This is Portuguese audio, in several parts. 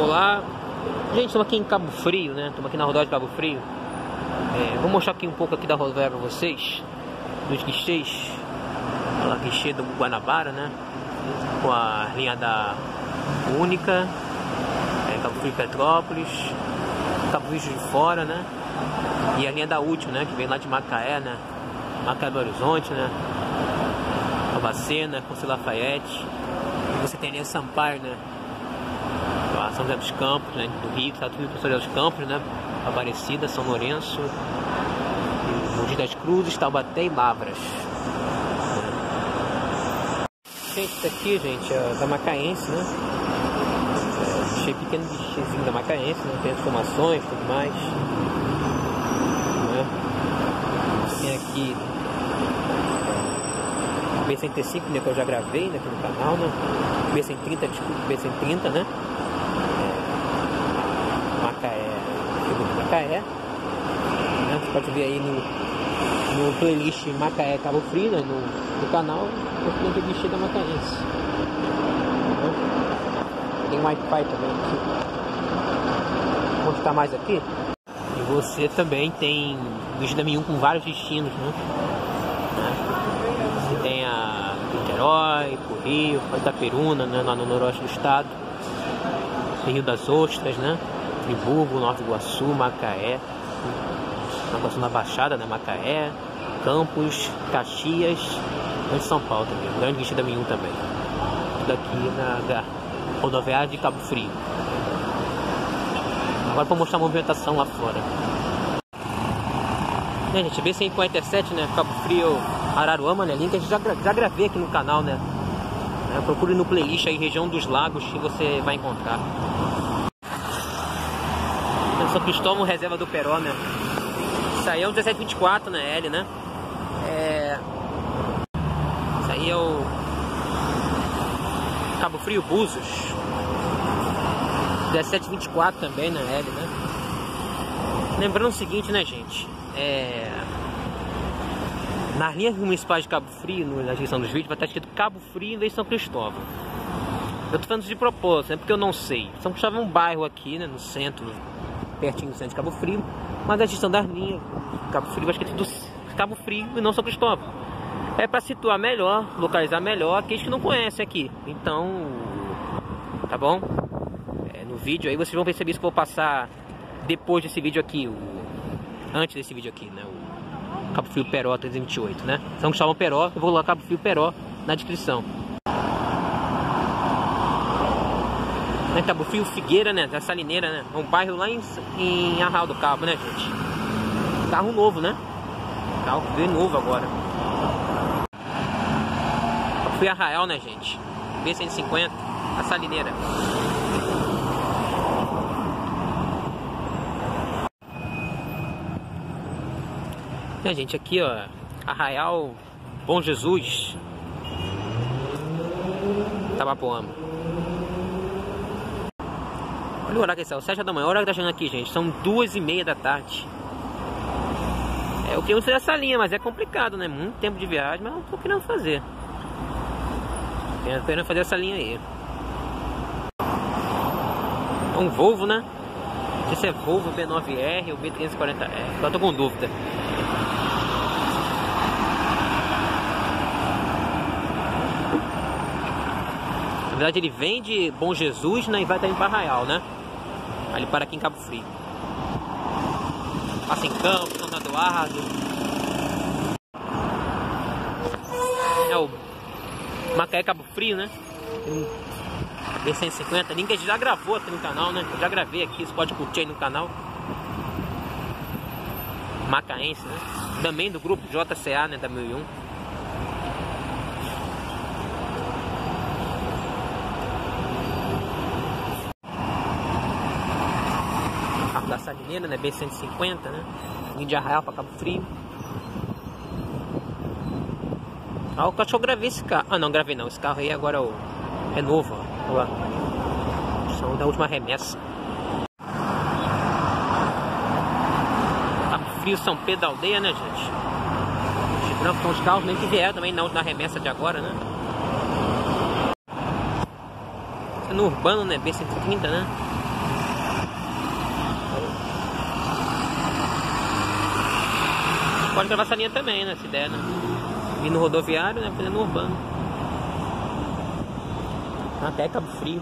Olá, gente, estamos aqui em Cabo Frio, né? Estamos aqui na rodovia de Cabo Frio. É, vou mostrar aqui um pouco aqui da rodovia para vocês, dos guichês. Lá, guichê do Guanabara, né? Com a linha da Única, é, Cabo Frio Petrópolis, Cabo Frio de Fora, né? E a linha da Última, né? Que vem lá de Macaé, né? Macaé do Horizonte, né? Nova Cena, Conselho Lafayette. E você tem a linha Sampaio, né? São José dos Campos, né, do Rio, Estado do Rio, São José dos Campos, né, Aparecida, São Lourenço, Mogi das Cruzes, Taubaté e Lavras. Gente, isso aqui, gente, é da Macaense, né? É, cheio pequeno bichezinho da Macaense, né? Tem as formações e tudo mais. Né? Tem aqui B105, né, que eu já gravei né, aqui no canal, né? B130, desculpa, B130, né? Macaé. Né? Você pode ver aí no, no playlist Macaé Cabo Frio, né? no, no canal, o de da Macaense. Né? Tem Wi-Fi também aqui. Vou mostrar mais aqui. E você também tem M1 com vários destinos, né? Você tem a Niterói, Rio, Itaperuna, né? lá no noroeste do estado. Rio das Ostras, né? Friburgo, Norte Iguaçu, Macaé, Iguaçu na Baixada, né? Macaé, Campos, Caxias, e São Paulo também, Grande Guichê da Minhum também. Tudo aqui na, rodoviária de Cabo Frio. Agora para mostrar a movimentação lá fora. Né, gente, B157, né? Cabo Frio, Araruama, né? Link a gente já, já gravei aqui no canal, né? É, procure no playlist aí, região dos lagos, que você vai encontrar. São Cristóvão, reserva do Peró, né? Isso aí é o 1724 na L, né? É... Isso aí é o Cabo Frio Búzios. 1724 também na L, né? Lembrando o seguinte, né, gente? É... Nas linhas municipais de Cabo Frio, na descrição dos vídeos, vai estar escrito Cabo Frio em vez de São Cristóvão. Eu tô falando de propósito, né? Porque eu não sei. São Cristóvão é um bairro aqui, né? No centro pertinho do centro de Cabo Frio, mas a gestão das linhas, Cabo Frio, acho que é tudo Cabo Frio e não São Cristóvão. É para situar melhor, localizar melhor aqueles que não conhecem aqui. Então, tá bom? É, no vídeo aí vocês vão perceber isso que eu vou passar depois desse vídeo aqui, o, antes desse vídeo aqui, né? O Cabo Frio Peró 328, né? São Cristóvão Peró, eu vou colocar Cabo Frio Peró na descrição. Né? Cabo Figueira, né? Da Salineira, né? É um bairro lá em, em Arral do Cabo, né, gente? Carro novo, né? Carro veio novo agora. Fui Arraial, né, gente? B150, a Salineira. É, gente, aqui, ó, Arraial Bom Jesus, Tabapuama. Olha o horário que saiu, 7 da manhã. O horário que tá chegando aqui, gente. São duas e meia da tarde. É, eu queria fazer essa linha, mas é complicado, né? Muito tempo de viagem, mas eu tô querendo fazer. Tô querendo fazer essa linha aí. É um Volvo, né? Não sei se é Volvo B9R ou B340R. Agora tô com dúvida. Na verdade ele vem de Bom Jesus né, e vai também para Arraial, né? Aí ele para aqui em Cabo Frio. Passa em Campos, São Eduardo. É o Macaé Cabo Frio, né? B150. Ninguém já gravou aqui no canal, né? Eu já gravei aqui, você pode curtir aí no canal. Macaense, né? Também do grupo JCA, né? Da 1001. Salineira, né? B150, né? Vim de Arraial para Cabo Frio. Ah, eu acho que eu gravei esse carro. Ah, não, gravei não. Esse carro aí agora é novo, ó. Olha lá. São da última remessa. Cabo Frio, São Pedro da Aldeia, né, gente? Não, são os carros nem que vieram também na última remessa de agora, né? No urbano, né? B130, né? Pode gravar essa linha também, né? Se der, né? Ir no rodoviário, né? Fazendo urbano. Até Cabo Frio.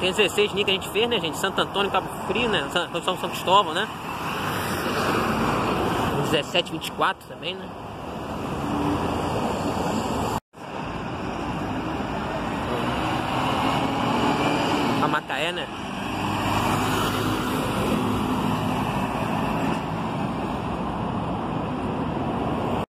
Tem 16 linhas que a gente fez, né, gente? Santo Antônio, Cabo Frio, né? São, São Cristóvão, né? 17, 24 também, né? A Macaé, né?